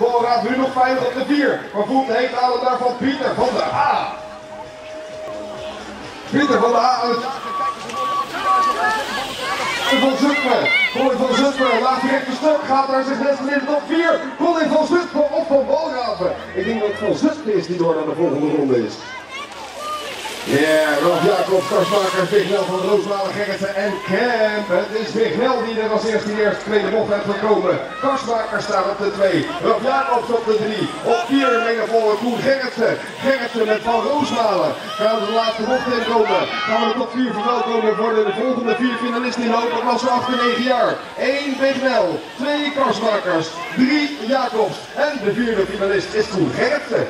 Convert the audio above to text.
Bolraad nu nog veilig op de 4. Maar voet heeft halen daar van Pieter van der A. Pieter van der A aan het van Zutphen. Colin van Zutphen laat direct een stuk. Gaat daar zich net in de top 4. Colin van Zutphen of van Bolraven. Ik denk dat het van Zutphen is die door naar de volgende ronde is. Ja, yeah, Rolf Jacobs, Karsmaker, Vignel van Roosmalen, Gerritsen en Kemp. Het is Vignel die er als eerste die eerste tweede bocht uit gekomen. Karsmaker staat op de 2, Rolf Jacobs op de 3. Op 4 mee naar voren Koen Gerritsen. Gerritsen met Van Roosmalen. Gaan we de laatste bocht inkomen. Gaan we de top 4 verwelkomen voor de volgende vier finalisten in lopen klasse 8 en 9 jaar. 1 Vignel, 2 Karsmakers, 3 Jacobs en de vierde finalist is Koen Gerritsen.